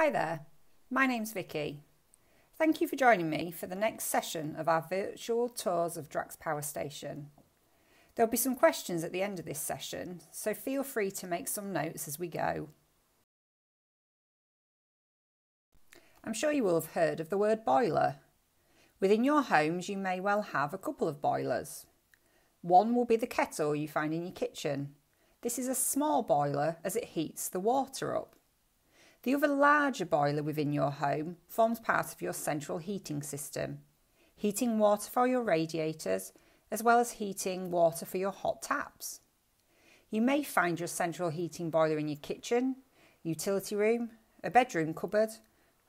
Hi there, my name's Vicky. Thank you for joining me for the next session of our virtual tours of Drax Power Station. There'll be some questions at the end of this session, so feel free to make some notes as we go. I'm sure you will have heard of the word boiler. Within your homes, you may well have a couple of boilers. One will be the kettle you find in your kitchen. This is a small boiler as it heats the water up. The other larger boiler within your home forms part of your central heating system, heating water for your radiators as well as heating water for your hot taps. You may find your central heating boiler in your kitchen, utility room, a bedroom cupboard,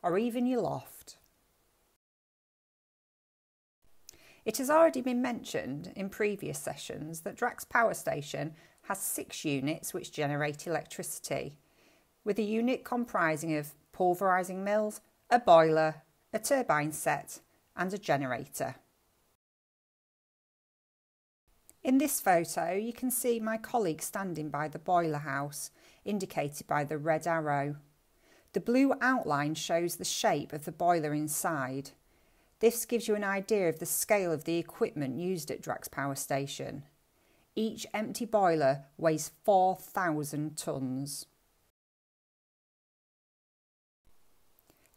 or even your loft. It has already been mentioned in previous sessions that Drax Power Station has six units which generate electricity, with a unit comprising of pulverising mills, a boiler, a turbine set and a generator. In this photo you can see my colleague standing by the boiler house, indicated by the red arrow. The blue outline shows the shape of the boiler inside. This gives you an idea of the scale of the equipment used at Drax Power Station. Each empty boiler weighs 4,000 tonnes.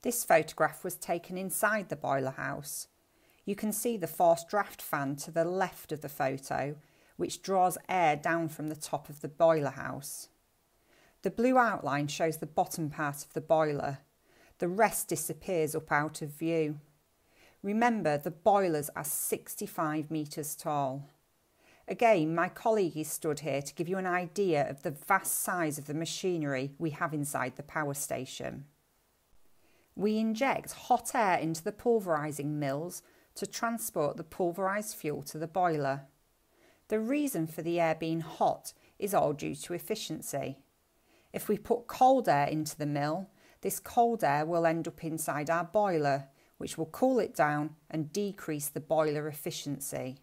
This photograph was taken inside the boiler house. You can see the forced draft fan to the left of the photo, which draws air down from the top of the boiler house. The blue outline shows the bottom part of the boiler. The rest disappears up out of view. Remember, the boilers are 65 metres tall. Again, my colleague is stood here to give you an idea of the vast size of the machinery we have inside the power station. We inject hot air into the pulverising mills to transport the pulverised fuel to the boiler. The reason for the air being hot is all due to efficiency. If we put cold air into the mill, this cold air will end up inside our boiler, which will cool it down and decrease the boiler efficiency.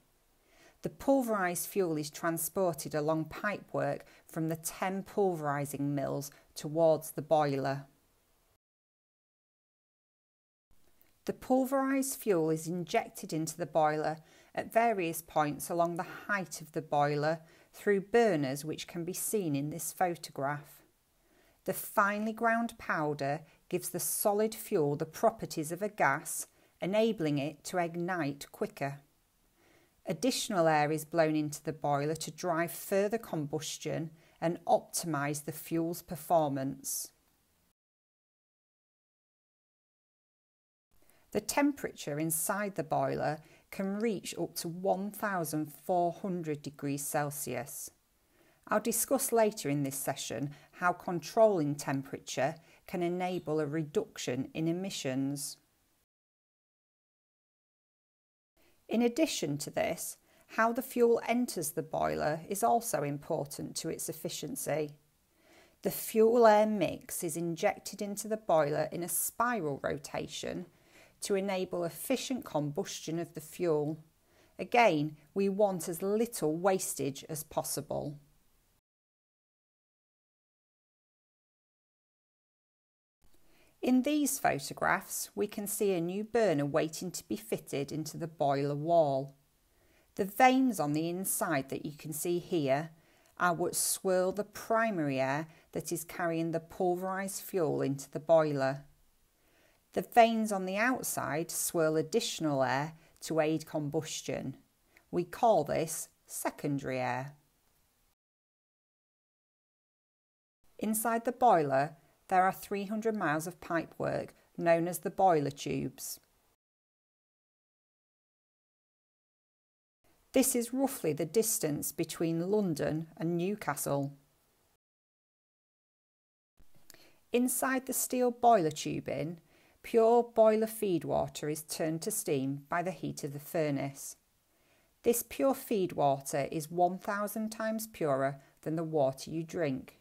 The pulverised fuel is transported along pipework from the 10 pulverising mills towards the boiler. The pulverised fuel is injected into the boiler at various points along the height of the boiler through burners which can be seen in this photograph. The finely ground powder gives the solid fuel the properties of a gas, enabling it to ignite quicker. Additional air is blown into the boiler to drive further combustion and optimise the fuel's performance. The temperature inside the boiler can reach up to 1400 degrees Celsius. I'll discuss later in this session how controlling temperature can enable a reduction in emissions. In addition to this, how the fuel enters the boiler is also important to its efficiency. The fuel air mix is injected into the boiler in a spiral rotation to enable efficient combustion of the fuel. Again, we want as little wastage as possible. In these photographs, we can see a new burner waiting to be fitted into the boiler wall. The vanes on the inside that you can see here are what swirl the primary air that is carrying the pulverised fuel into the boiler. The vanes on the outside swirl additional air to aid combustion. We call this secondary air. Inside the boiler, there are 300 miles of pipework known as the boiler tubes. This is roughly the distance between London and Newcastle. Inside the steel boiler tubing, pure boiler feed water is turned to steam by the heat of the furnace. This pure feed water is 1000 times purer than the water you drink.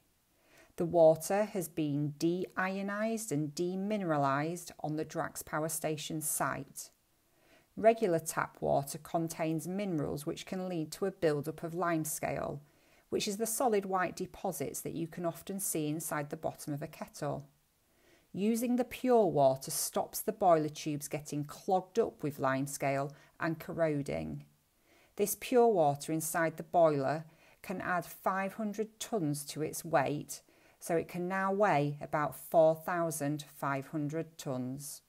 The water has been deionized and demineralized on the Drax Power Station site. Regular tap water contains minerals which can lead to a build-up of limescale, which is the solid white deposits that you can often see inside the bottom of a kettle. Using the pure water stops the boiler tubes getting clogged up with limescale and corroding. This pure water inside the boiler can add 500 tonnes to its weight, so it can now weigh about 4,500 tonnes.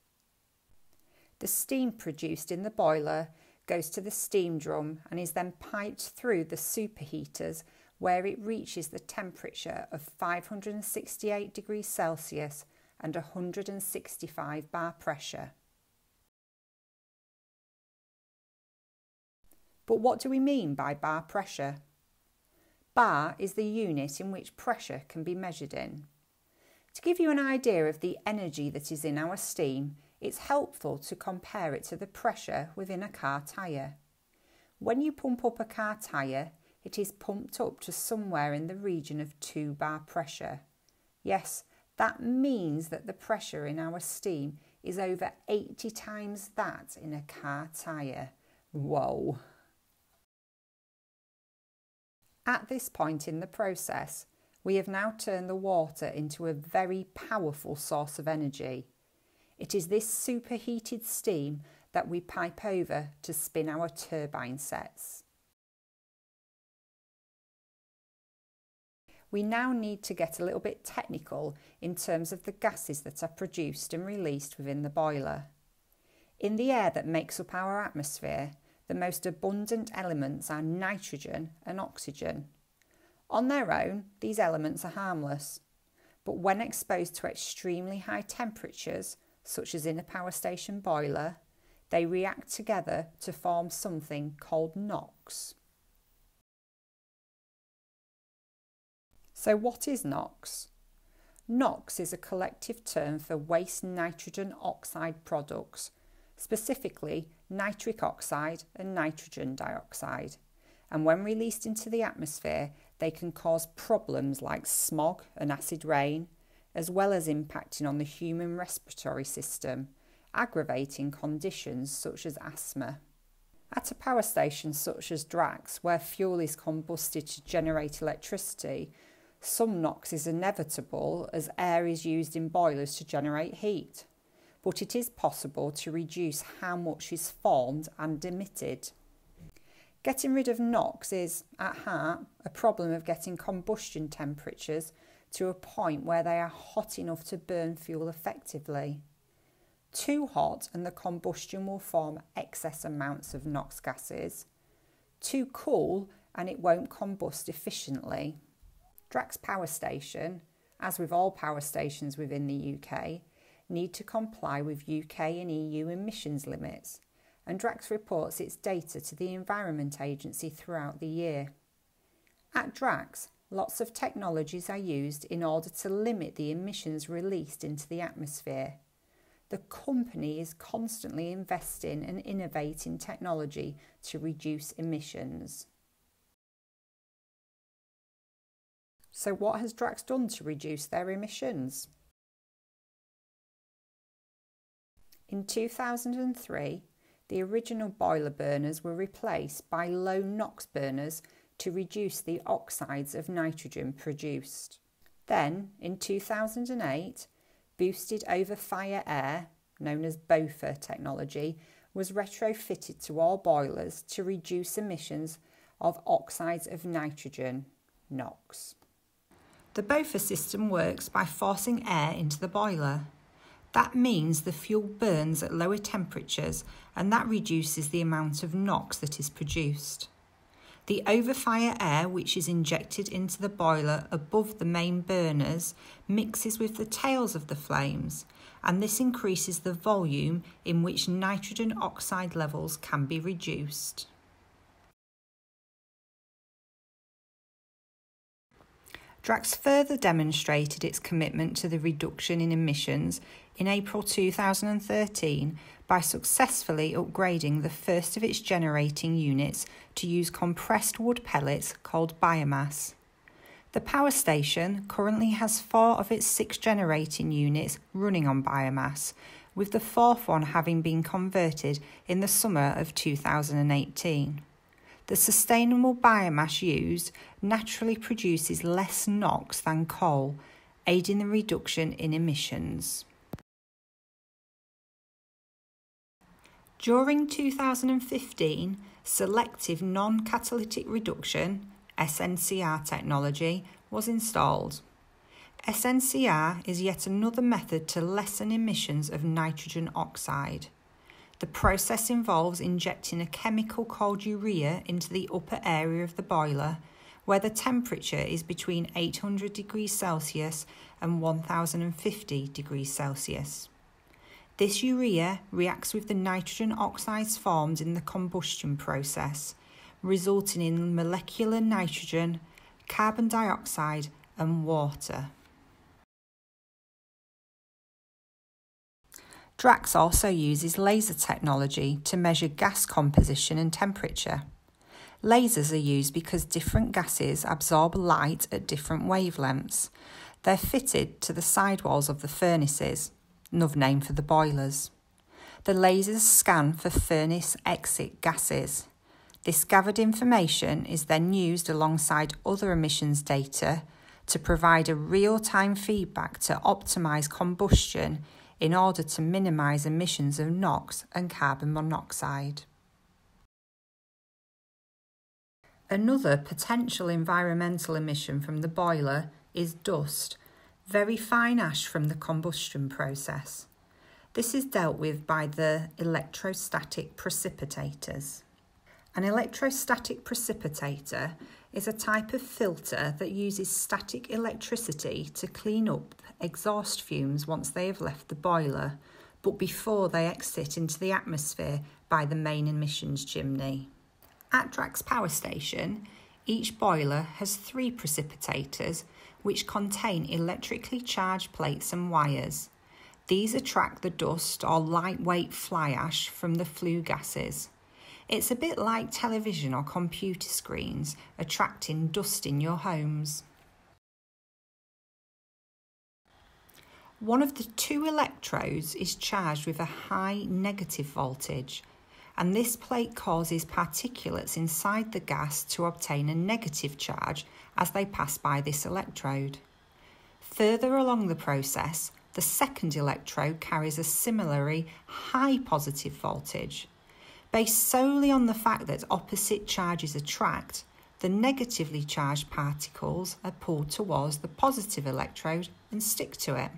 The steam produced in the boiler goes to the steam drum and is then piped through the superheaters where it reaches the temperature of 568 degrees Celsius and 165 bar pressure. But what do we mean by bar pressure? Bar is the unit in which pressure can be measured in. To give you an idea of the energy that is in our steam, it's helpful to compare it to the pressure within a car tyre. When you pump up a car tyre, it is pumped up to somewhere in the region of 2 bar pressure. Yes, that means that the pressure in our steam is over 80 times that in a car tyre. Whoa! At this point in the process, we have now turned the water into a very powerful source of energy. It is this superheated steam that we pipe over to spin our turbine sets. We now need to get a little bit technical in terms of the gases that are produced and released within the boiler. In the air that makes up our atmosphere, the most abundant elements are nitrogen and oxygen. On their own, these elements are harmless, but when exposed to extremely high temperatures, such as in a power station boiler, they react together to form something called NOx. So, what is NOx? NOx is a collective term for waste nitrogen oxide products, specifically nitric oxide and nitrogen dioxide. And when released into the atmosphere, they can cause problems like smog and acid rain, as well as impacting on the human respiratory system, aggravating conditions such as asthma. At a power station such as Drax, where fuel is combusted to generate electricity, some NOx is inevitable as air is used in boilers to generate heat, but it is possible to reduce how much is formed and emitted. Getting rid of NOx is, at heart, a problem of getting combustion temperatures to a point where they are hot enough to burn fuel effectively. Too hot and the combustion will form excess amounts of NOx gases. Too cool and it won't combust efficiently. Drax Power Station, as with all power stations within the UK, need to comply with UK and EU emissions limits, and Drax reports its data to the Environment Agency throughout the year. At Drax, Lots of technologies are used in order to limit the emissions released into the atmosphere. The company is constantly investing and innovating technology to reduce emissions. So, what has Drax done to reduce their emissions? In 2003, the original boiler burners were replaced by low NOx burners to reduce the oxides of nitrogen produced. Then, in 2008, boosted over fire air, known as BOFA technology, was retrofitted to all boilers to reduce emissions of oxides of nitrogen, NOx. The BOFA system works by forcing air into the boiler. That means the fuel burns at lower temperatures and that reduces the amount of NOx that is produced. The overfire air, which is injected into the boiler above the main burners, mixes with the tails of the flames, and this increases the volume in which nitrogen oxide levels can be reduced. Drax further demonstrated its commitment to the reduction in emissions in April 2013 by successfully upgrading the first of its generating units to use compressed wood pellets called biomass. The power station currently has four of its six generating units running on biomass, with the fourth one having been converted in the summer of 2018. The sustainable biomass used naturally produces less NOx than coal, aiding the reduction in emissions. During 2015, selective non catalytic reduction SNCR technology was installed. SNCR is yet another method to lessen emissions of nitrogen oxide. The process involves injecting a chemical called urea into the upper area of the boiler where the temperature is between 800 degrees Celsius and 1050 degrees Celsius. This urea reacts with the nitrogen oxides formed in the combustion process, resulting in molecular nitrogen, carbon dioxide, and water. Drax also uses laser technology to measure gas composition and temperature. Lasers are used because different gases absorb light at different wavelengths. They're fitted to the sidewalls of the furnaces another name for the boilers. The lasers scan for furnace exit gases. This gathered information is then used alongside other emissions data to provide a real time feedback to optimise combustion in order to minimise emissions of NOx and carbon monoxide. Another potential environmental emission from the boiler is dust, very fine ash from the combustion process. This is dealt with by the electrostatic precipitators. An electrostatic precipitator is a type of filter that uses static electricity to clean up exhaust fumes once they have left the boiler, but before they exit into the atmosphere by the main emissions chimney. At Drax Power Station, each boiler has three precipitators which contain electrically charged plates and wires. These attract the dust or lightweight fly ash from the flue gases. It's a bit like television or computer screens attracting dust in your homes. One of the two electrodes is charged with a high negative voltage and this plate causes particulates inside the gas to obtain a negative charge as they pass by this electrode. Further along the process, the second electrode carries a similarly high positive voltage. Based solely on the fact that opposite charges attract, the negatively charged particles are pulled towards the positive electrode and stick to it.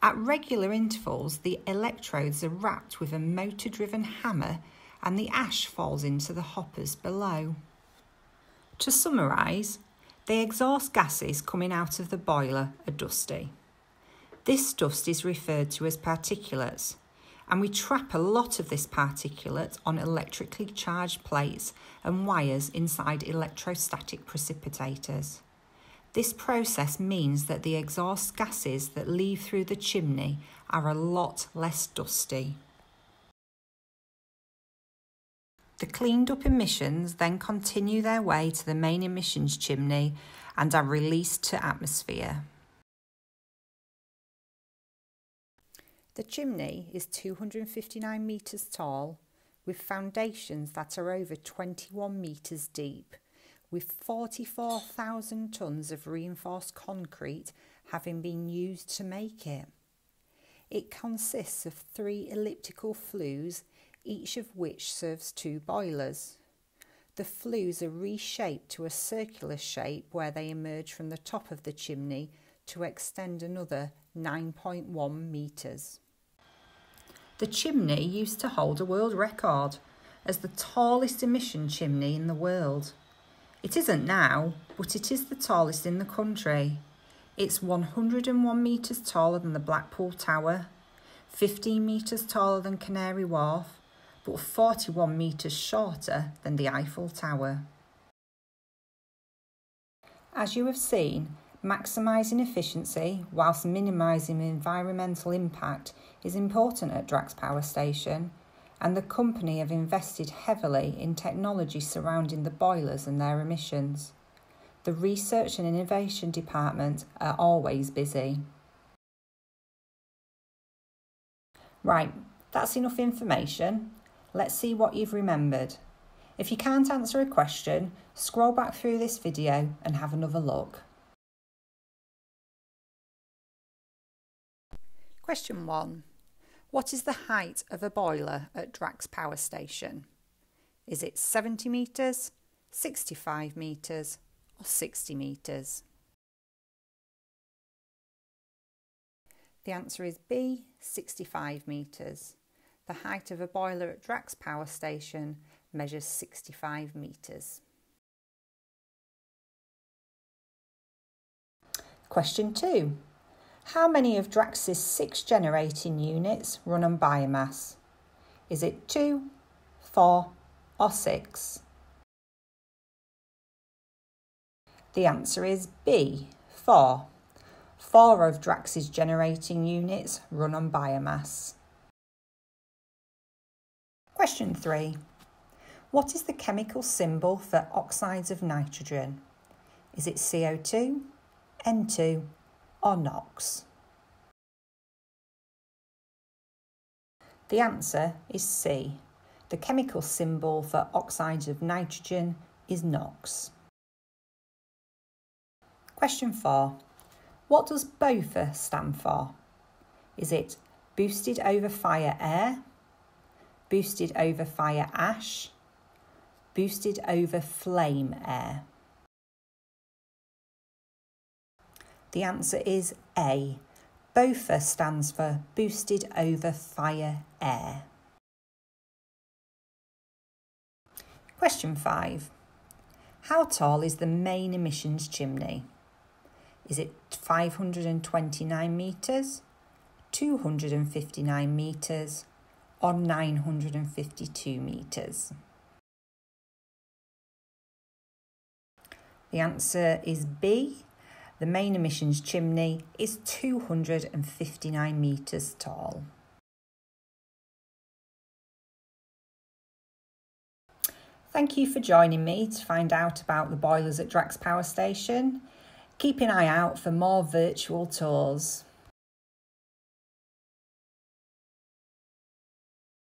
At regular intervals, the electrodes are rapped with a motor driven hammer and the ash falls into the hoppers below. To summarise, the exhaust gases coming out of the boiler are dusty. This dust is referred to as particulates, and we trap a lot of this particulate on electrically charged plates and wires inside electrostatic precipitators. This process means that the exhaust gases that leave through the chimney are a lot less dusty. The cleaned up emissions then continue their way to the main emissions chimney and are released to atmosphere. The chimney is 259 metres tall with foundations that are over 21 metres deep with 44,000 tonnes of reinforced concrete having been used to make it. It consists of three elliptical flues, each of which serves two boilers. The flues are reshaped to a circular shape where they emerge from the top of the chimney to extend another 9.1 metres. The chimney used to hold a world record as the tallest emission chimney in the world. It isn't now, but it is the tallest in the country. It's 101 metres taller than the Blackpool Tower, 15 metres taller than Canary Wharf, but 41 metres shorter than the Eiffel Tower. As you have seen, maximising efficiency whilst minimising environmental impact is important at Drax Power Station and the company have invested heavily in technology surrounding the boilers and their emissions. The Research and Innovation Department are always busy. Right, that's enough information. Let's see what you've remembered. If you can't answer a question, scroll back through this video and have another look. Question 1. What is the height of a boiler at Drax Power Station? Is it 70 metres, 65 metres or 60 metres? The answer is B, 65 metres. The height of a boiler at Drax Power Station measures 65 metres. Question 2. How many of Drax's six generating units run on biomass? Is it 2, 4 or 6? The answer is B, 4. Four of Drax's generating units run on biomass. Question 3. What is the chemical symbol for oxides of nitrogen? Is it CO2, N2 or NOx? The answer is C. The chemical symbol for oxides of nitrogen is NOx. Question 4. What does BOFA stand for? Is it boosted over fire air, boosted over fire ash, boosted over flame air? The answer is A. BOFA stands for boosted over fire air. Question 5. How tall is the main emissions chimney? Is it 529 metres, 259 metres, or 952 metres? The answer is B. The main emissions chimney is 259 metres tall. Thank you for joining me to find out about the boilers at Drax Power Station. Keep an eye out for more virtual tours.